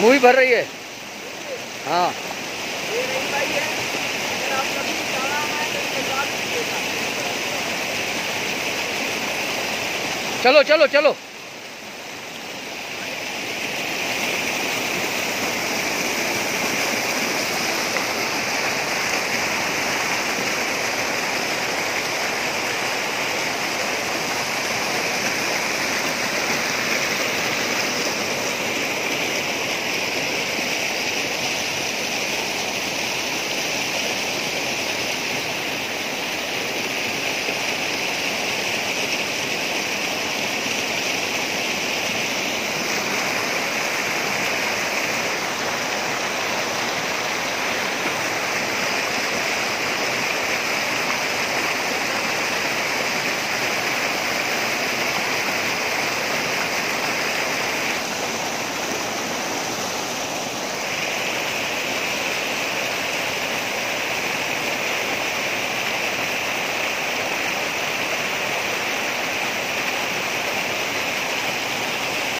Movie भर रही है। हाँ। चलो चलो चलो।